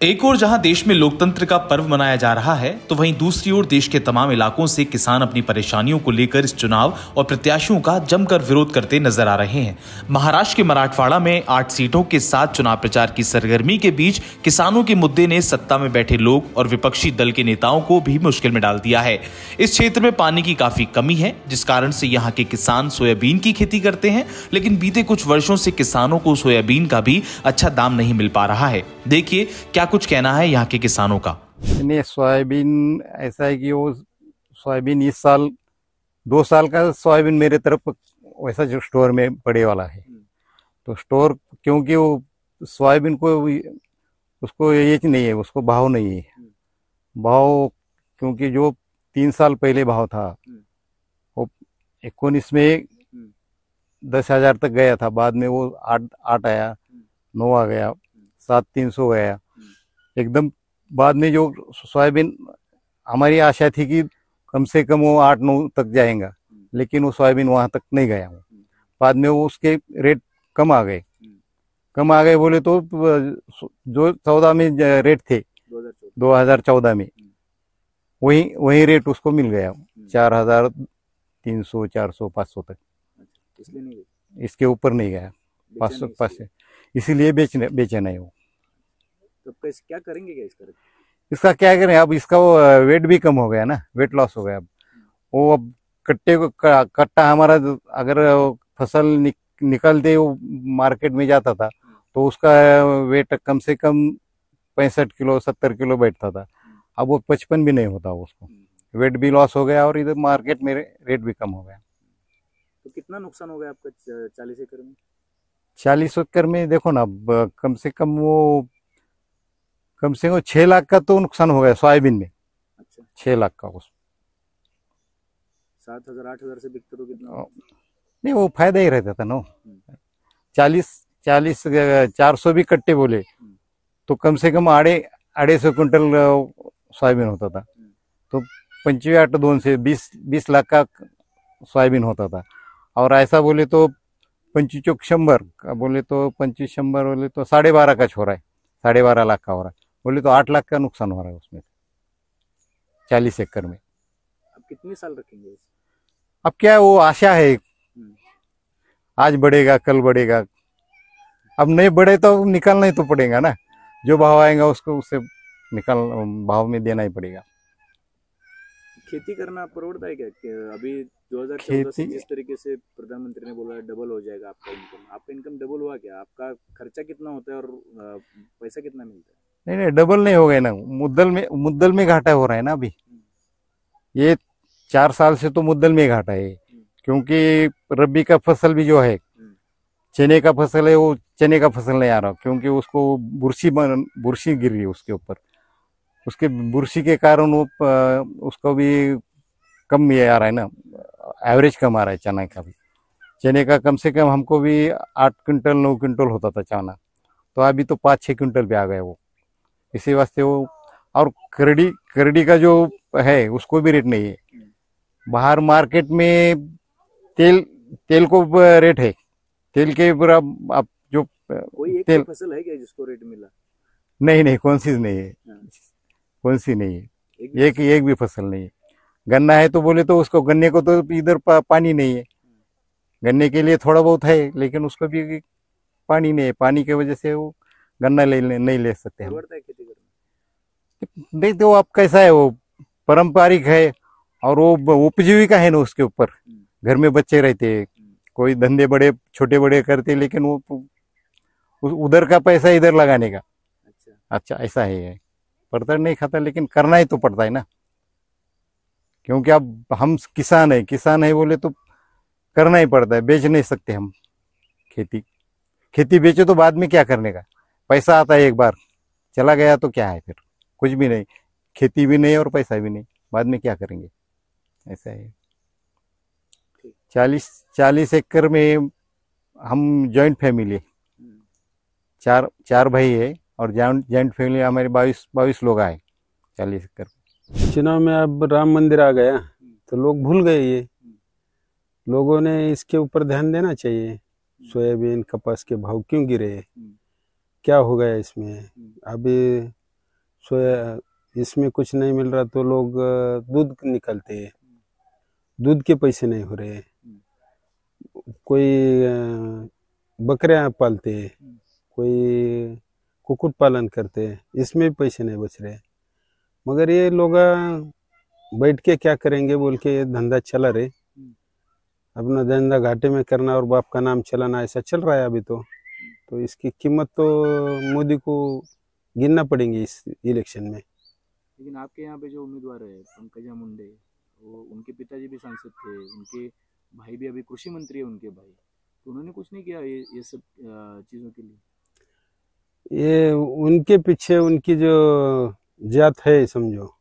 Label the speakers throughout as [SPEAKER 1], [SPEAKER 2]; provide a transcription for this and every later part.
[SPEAKER 1] एक ओर जहाँ देश में लोकतंत्र का पर्व मनाया जा रहा है तो वहीं दूसरी ओर देश के तमाम इलाकों से किसान अपनी परेशानियों को लेकर इस चुनाव और प्रत्याशियों का जमकर विरोध करते नज़र आ रहे हैं। महाराष्ट्र के मराठवाड़ा में आठ सीटों के साथ चुनाव प्रचार की सरगर्मी के बीच किसानों के मुद्दे ने सत्ता में बैठे लोग और विपक्षी दल के नेताओं को भी मुश्किल में डाल दिया है। इस क्षेत्र में पानी की काफ़ी कमी है, जिस कारण से यहाँ के किसान सोयाबीन की खेती करते हैं, लेकिन बीते कुछ वर्षों से किसानों को सोयाबीन का भी अच्छा दाम नहीं मिल पा रहा है। देखिए, क्या कुछ कहना है यहाँ के किसानों का?
[SPEAKER 2] नहीं सोयाबीन ऐसा है कि वो सोयाबीन इस साल दो साल का सोयाबीन मेरे तरफ़ वैसा जो स्टोर में पड़े वाला है। तो स्टोर क्योंकि वो सोयाबीन को उसको ये नहीं है उसको भाव नहीं है। भाव क्योंकि जो तीन साल पहले भाव था वो इक्कीस में दस हज़ार तक गया था बाद में वो आठ आठ आया नौ आ गया सात तीन सौ गया। एकदम बाद में जो सोयाबीन हमारी आशा थी कि कम से कम वो आठ नौ तक जाएगा लेकिन वो सोयाबीन वहाँ तक नहीं गया वो। बाद में वो उसके रेट कम आ गए। कम आ गए बोले तो जो चौदह में रेट थे दो हज़ार चौदह में वही वही रेट उसको मिल गया चार हज़ार तीन सौ चार सौ पाँच सौ तक। इसके ऊपर नहीं गया पाँच सौ पाँच सौ। इसीलिए। बेचने बेचे नहीं वो।
[SPEAKER 3] तो कैसे क्या करेंगे क्या इसका
[SPEAKER 2] इसका क्या करें अब इसका वो वेट भी कम हो गया ना वेट लॉस हो गया अब। वो अब कट्टे को कट्टा हमारा अगर फ़सल निक, निकलते वो मार्केट में जाता था तो उसका वेट कम से कम पैंसठ किलो सत्तर किलो बैठता था। अब वो पचपन भी नहीं होता उसको। वेट भी लॉस हो गया और इधर मार्केट में रेट भी कम हो गया।
[SPEAKER 3] तो कितना नुकसान हो गया आपका चालीस एकड़ में?
[SPEAKER 2] चालीस एकड़ में देखो ना कम से कम वो कम से कम छह लाख का तो नुकसान हो गया सोयाबीन में।
[SPEAKER 3] अच्छा।
[SPEAKER 2] छह लाख का उसमें।
[SPEAKER 3] सात हज़ार आठ हज़ार से बिकते तो कितना?
[SPEAKER 2] नहीं वो फ़ायदा ही रहता था ना। चालीस चालीस चार सौ भी कट्टे बोले तो कम से कम आड़े अढ़ाई सौ क्विंटल सोयाबीन होता था। तो पंचवीस आठ दोन से बीस बीस लाख का सोयाबीन होता था। और ऐसा बोले तो पंचवीस चौक शंबर का बोले तो पंचवीस शंबर बोले तो साढ़े बारह का छोरा है। साढ़े बारह लाख का हो रहा है। बोले तो आठ लाख का नुकसान हो रहा है उसमें चालीस एकड़ में।
[SPEAKER 3] अब कितने साल रखेंगे
[SPEAKER 2] अब क्या है वो आशा है। आज बढ़ेगा कल बढ़ेगा। अब नहीं बढ़े तो निकालना ही तो पड़ेगा ना। जो भाव आएगा उसको उससे निकाल भाव में देना ही पड़ेगा।
[SPEAKER 3] खेती करना परवड़ता है क्या अभी 2014 से जिस तरीके से प्रधानमंत्री ने बोला डबल हो जाएगा आपका इनकम आपका इनकम डबल हुआ क्या? आपका खर्चा कितना होता है और पैसा कितना मिलता है?
[SPEAKER 2] नहीं नहीं डबल नहीं हो गए ना। मुद्दल में मुद्दल में घाटा हो रहा है ना अभी। ये चार साल से तो मुद्दल में घाटा है। क्योंकि रबी का फ़सल भी जो है, चने का फ़सल है, वो चने का फ़सल नहीं आ रहा। क्योंकि उसको बुरसी बुरसी गिर रही है उसके ऊपर। उसके बुरसी के कारण वो उसको भी कम ये आ रहा है ना। एवरेज कम आ रहा है चना का भी। चने का कम से कम हमको भी आठ क्विंटल, नौ क्विंटल होता था चना। तो अभी तो पाँच छः क्विंटल पे आ गए वो। इसी वास्ते वो और करडी करडी का जो है उसको भी रेट नहीं है। बाहर मार्केट में तेल तेल को रेट है। तेल के ऊपर आप जो
[SPEAKER 3] कोई एक तेल फ़सल है क्या जिसको रेट मिला?
[SPEAKER 2] नहीं नहीं कौन सी नहीं है। कौन सी नहीं है। एक, एक एक भी फ़सल नहीं है। गन्ना है तो बोले तो उसको गन्ने को तो इधर पा, पानी नहीं है। गन्ने के लिए थोड़ा बहुत है लेकिन उसको भी पानी नहीं है। पानी की वजह से वो गन्ना ले, ले नहीं ले सकते हम। नहीं तो आप कैसा है वो? पारंपरिक है और वो उपजीविका है ना उसके ऊपर। घर में बच्चे रहते हैं। कोई धंधे बड़े छोटे बड़े करते लेकिन वो उधर का पैसा इधर लगाने का। अच्छा। अच्छा ऐसा है। पड़ता नहीं खाता लेकिन करना ही तो पड़ता है ना। क्योंकि अब हम किसान है। किसान है बोले तो करना ही पड़ता है। बेच नहीं सकते हम खेती। खेती बेचे तो बाद में क्या करने का? पैसा आता है एक बार चला गया तो क्या है फिर? कुछ भी नहीं खेती भी नहीं और पैसा भी नहीं बाद में क्या करेंगे? ऐसा है। चालीस चालीस एकड़ में हम जॉइंट फैमिली चार चार भाई है और जॉइंट फैमिली हमारे बाईस बाईस लोग आए चालीस एकड़
[SPEAKER 4] चुनाव में अब राम मंदिर आ गया तो लोग भूल गए ये। लोगों ने इसके ऊपर ध्यान देना चाहिए। सोयाबीन कपास के भाव क्यों गिरे? क्या हो गया इसमें? अभी इसमें कुछ नहीं मिल रहा तो लोग दूध निकालते दूध के पैसे नहीं हो रहे। कोई बकरियाँ पालते हैं। कोई कुकुट पालन करते इसमें भी पैसे नहीं बच रहे। मगर ये लोग बैठ के क्या करेंगे बोल के ये धंधा चला रहे। अपना धंधा घाटे में करना और बाप का नाम चलाना, ऐसा चल रहा है अभी तो। तो इसकी कीमत तो मोदी को गिनना पड़ेंगे इस इलेक्शन में।
[SPEAKER 3] लेकिन आपके यहाँ पे जो उम्मीदवार है पंकजा मुंडे वो उनके पिताजी भी सांसद थे उनके भाई भी अभी कृषि मंत्री है उनके भाई तो उन्होंने कुछ नहीं किया ये ये सब चीज़ों के लिए?
[SPEAKER 4] ये उनके पीछे उनकी जो जात है समझो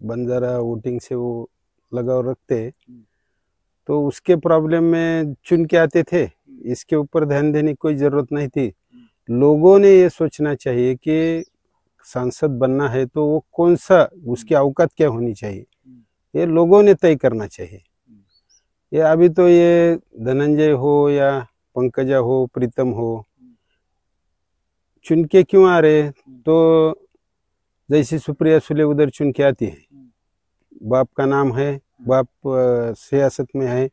[SPEAKER 4] बंजारा वोटिंग से वो लगाव रखते। हैं तो उसके प्रॉब्लम में चुन के आते थे। इसके ऊपर ध्यान देने की कोई ज़रूरत नहीं थी। लोगों ने ये सोचना चाहिए कि सांसद बनना है तो वो कौन सा उसकी औकात क्या होनी चाहिए? ये लोगों ने तय करना चाहिए। ये अभी तो ये धनंजय हो या पंकजा हो प्रीतम हो चुन के क्यों आ रहे तो जैसे सुप्रिया सुले उधर चुन के आती है। बाप का नाम है बाप सियासत में है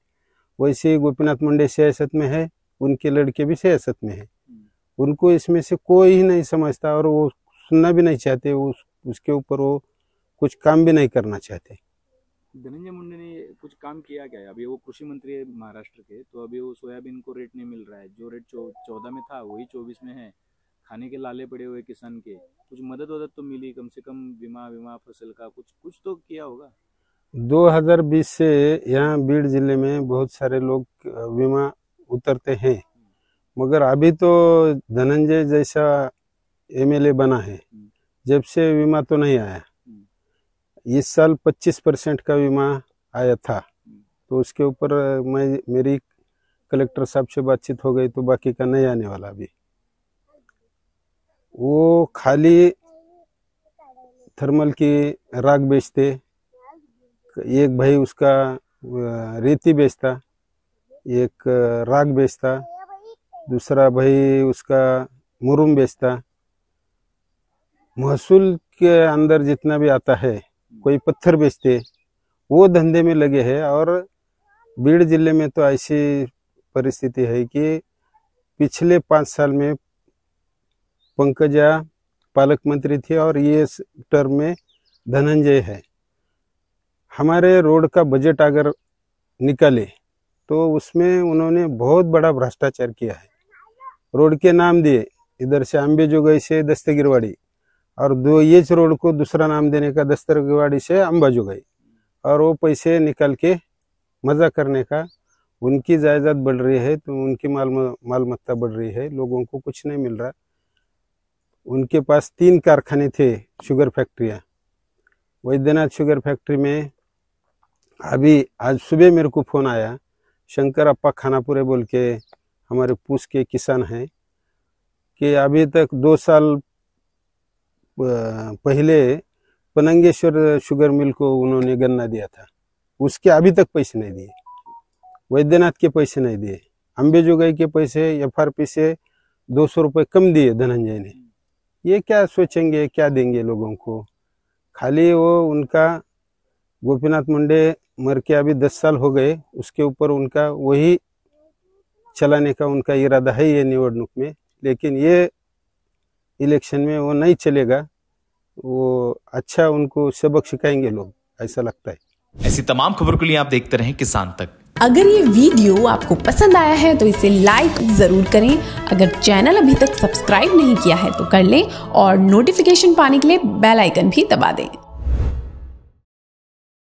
[SPEAKER 4] वैसे गोपीनाथ मुंडे सियासत में है उनके लड़के भी सियासत में है। उनको इसमें से कोई ही नहीं समझता और वो सुनना भी नहीं चाहते उस उसके ऊपर वो कुछ काम भी नहीं करना चाहते।
[SPEAKER 3] धनंजय मुंडे ने कुछ काम किया क्या? है अभी वो कृषि मंत्री है महाराष्ट्र के तो अभी वो सोयाबीन को रेट नहीं मिल रहा है। जो रेट चौदह में था वही चौबीस में है। खाने के लाले पड़े हुए किसान के। कुछ मदद वदद तो मिली कम से कम बीमा बीमा फ़सल का कुछ कुछ तो किया होगा।
[SPEAKER 4] 2020 से यहाँ बीड़ ज़िले में बहुत सारे लोग बीमा उतरते हैं। मगर अभी तो धनंजय जैसा एमएलए बना है। जब से बीमा तो नहीं आया। इस साल 25 परसेंट का बीमा आया था। तो उसके ऊपर मैं, मेरी कलेक्टर साहब से बातचीत हो गई तो बाकी का नहीं आने वाला अभी। वो खाली थर्मल की राग बेचते। एक भाई उसका रेती बेचता। एक राग बेचता, दूसरा भाई उसका मुरुम बेचता। महसूल के अंदर जितना भी आता है, कोई पत्थर बेचते, वो धंधे में लगे हैं और बीड़ ज़िले में तो ऐसी परिस्थिति है कि पिछले पाँच साल में पंकजा पालक मंत्री थी और ये टर्म में धनंजय है। हमारे रोड का बजट अगर निकाले तो उसमें उन्होंने बहुत बड़ा भ्रष्टाचार किया है। रोड के नाम दिए, इधर से अम्बे अम्बेजोगई से दस्तगिरवाड़ी, और दो ये रोड को दूसरा नाम देने का दस्तगिरवाड़ी से अम्बा अम्बाजोगई और वो पैसे निकाल के मज़ा करने का उनकी जायदाद बढ़ रही है तो उनकी माल मालमत्ता बढ़ रही है, लोगों को कुछ नहीं मिल रहा। उनके पास तीन कारखाने थे, शुगर फैक्ट्रियाँ। वैद्यनाथ शुगर फैक्ट्री में अभी आज सुबह मेरे को फ़ोन आया शंकर अप्पा खानापुरे बोल के हमारे पूछ के किसान हैं कि अभी तक दो साल पहले पनंगेश्वर शुगर मिल को उन्होंने गन्ना दिया था। उसके अभी तक पैसे नहीं दिए। वैद्यनाथ के पैसे नहीं दिए। अम्बेजोगई के पैसे, एफआरपी से दो सौ रुपये कम दिए धनंजय ने। ये क्या सोचेंगे, क्या देंगे लोगों को? खाली वो उनका गोपीनाथ मुंडे मर के अभी दस साल हो गए उसके ऊपर उनका वही चलाने का उनका इरादा है ये निवडणूक में। लेकिन ये इलेक्शन में वो नहीं चलेगा वो अच्छा उनको सबक सिखाएँगे लोग ऐसा लगता है।
[SPEAKER 1] ऐसी तमाम खबरों के लिए आप देखते रहें किसान तक।
[SPEAKER 5] अगर ये वीडियो आपको पसंद आया है तो इसे लाइक ज़रूर करें। अगर चैनल अभी तक सब्सक्राइब नहीं किया है तो कर लें और नोटिफिकेशन पाने के लिए बेल आइकन भी दबा दें।